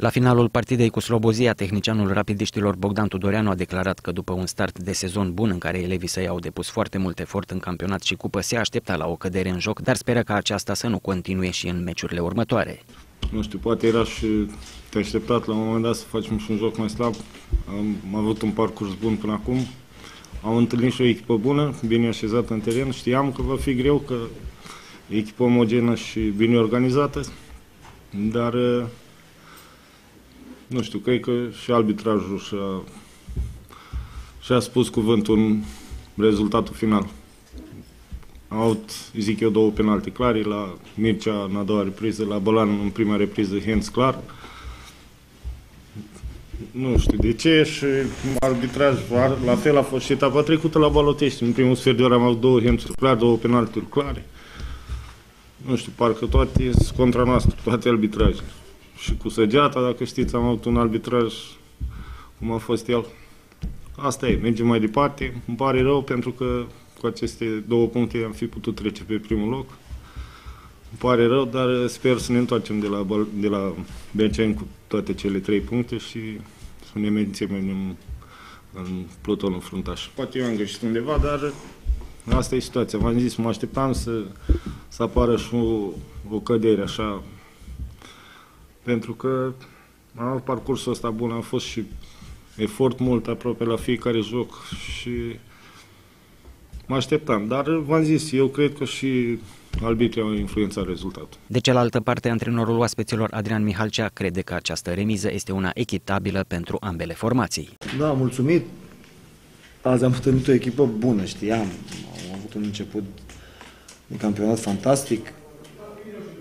La finalul partidei cu Slobozia, tehnicianul rapidiștilor Bogdan Tudoreanu a declarat că după un start de sezon bun în care elevii săi au depus foarte mult efort în campionat și cupă, se aștepta la o cădere în joc, dar speră ca aceasta să nu continue și în meciurile următoare. Nu știu, poate era și te așteptat la un moment dat să facem și un joc mai slab. Am avut un parcurs bun până acum. Am întâlnit și o echipă bună, bine așezată în teren. Știam că va fi greu, că e echipă omogenă și bine organizată, dar nu știu, cred că și arbitrajul și-a, și-a spus cuvântul în rezultatul final. Am avut, zic eu, două penalte clare, la Mircea în a doua repriză, la Bolan în prima repriză, hands clar. Nu știu de ce și arbitraj, la fel a fost și etapa trecută la Balotești. În primul sfert de oră am avut două hands clare, două penalturi clare. Nu știu, parcă toate sunt contra noastră, toate arbitrajele și cu săgeata, dacă știți, am avut un arbitraj cum a fost el. Asta e, mergem mai departe. Îmi pare rău pentru că cu aceste două puncte am fi putut trece pe primul loc. Îmi pare rău, dar sper să ne întoarcem de la, de la BCN cu toate cele trei puncte și să ne menținem în, în plutonul fruntaș. Poate eu am greșit undeva, dar asta e situația. V-am zis, mă așteptam să, să apară și o, o cădere așa pentru că am avut parcursul ăsta bun, am fost și efort mult aproape la fiecare joc și mă așteptam. Dar v-am zis, eu cred că și arbitrii au influențat rezultatul. De cealaltă parte, antrenorul oaspeților Adrian Mihalcea crede că această remiză este una echitabilă pentru ambele formații. Da, mulțumit. Azi am întâlnit o echipă bună, știam. Am avut un început de campionat fantastic.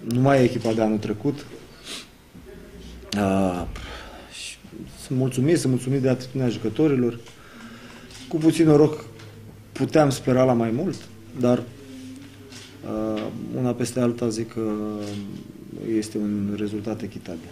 Nu mai e echipa de anul trecut. Uh, sunt mulțumit, sunt mulțumit de atitudinea jucătorilor. Cu puțin noroc puteam spera la mai mult, dar uh, una peste alta zic că este un rezultat echitabil.